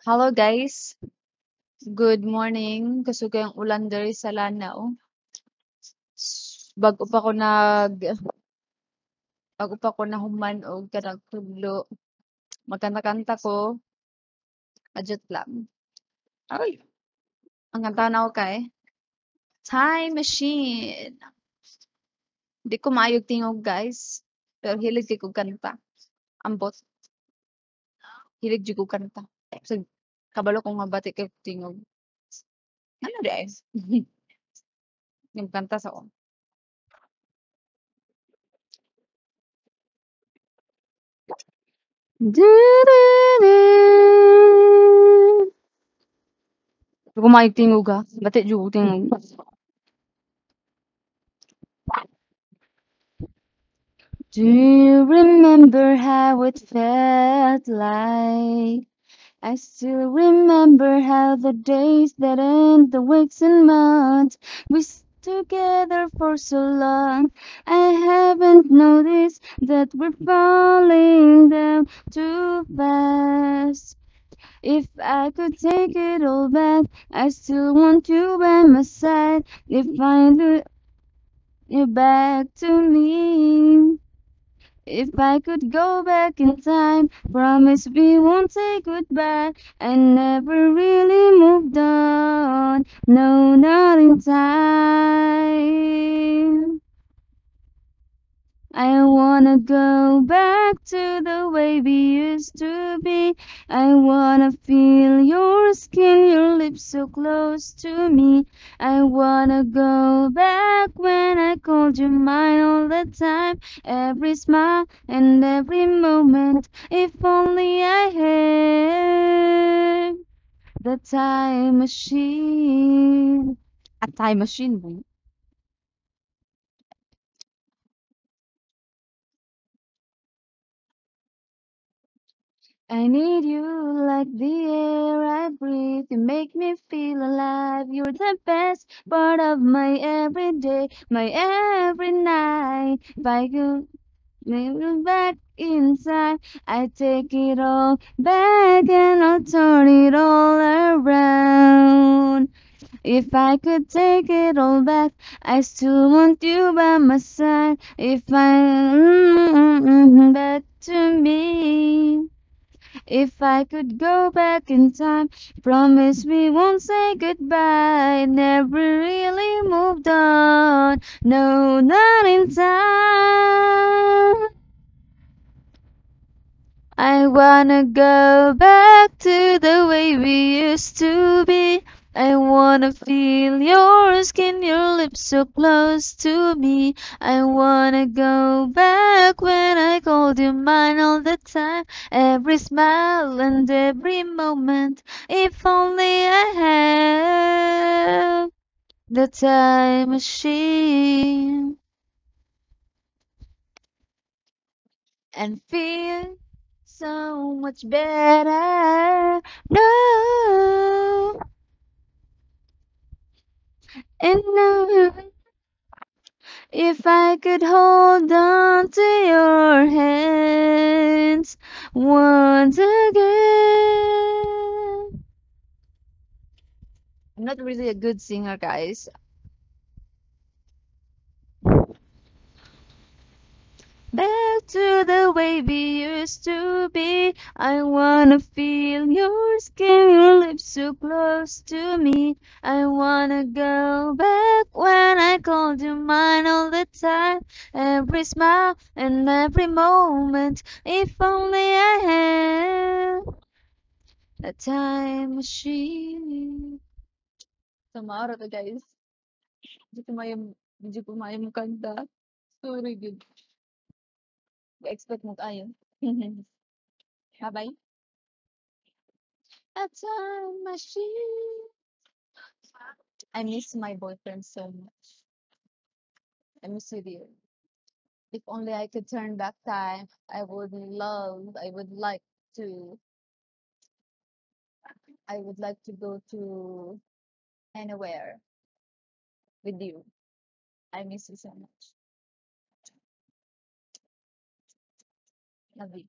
Hello guys, good morning. Kasuga yung ulan diri sa Lanao. S- Bago pa ko nag bago pa ko nahuman og kanang tudlo. Magkanta-kanta ko. Adjut lang. Ay, ang kanta na kay Time Machine. Di ko maayog tingog guys. Pero hilig kog kanta. Ambot. Hilig kog kanta. So, kabalo kong mabati kay tingog. Ano di ay? Yung kanta sa ko maayog tingog ha. Bati jud kog tingog. Do you remember how it felt like? I still remember how the days that end the weeks and months we together for so long. I haven't noticed that we're falling down too fast. If I could take it all back, I still want you by my side. If I look you back to me. If I could go back in time, promise we won't say goodbye. I never really moved on, no, not in time. I wanna go back to the way we used to be. I wanna feel your skin, your lips so close to me. I wanna go back I you mine all the time. Every smile and every moment. If only I had the time machine. A time machine, boy. I need you like the air I breathe. You make me feel alive. You're the best part of my everyday, my every night. If I could Maybe back inside, I take it all back and I'll turn it all around. If I could take it all back, I still want you by my side. If I mm, mm, mm, mm back to me. If I could go back in time, promise we won't say goodbye. Never really moved on, no, not in time. I wanna go back to the way we used to be. I wanna feel your skin, your lips so close to me. I wanna go back when I called you mine all the time. Every smile and every moment. If only I had the time machine and feel so much better. No, and now if I could hold on to your hands once again. I'm not really a good singer, guys. To the way we used to be. I wanna feel your skin, your lips so close to me. I wanna go back when I called you mine all the time. Every smile and every moment. If only I had a time machine. Sama ra to guys. Hindi mayam, hindi kanta. Sorry, good. Expect mo kayo. Bye-bye. A time um, machine. I miss my boyfriend so much. I miss you, dear. If only I could turn back time, I would love, I would like to, I would like to go to anywhere with you. I miss you so much. avec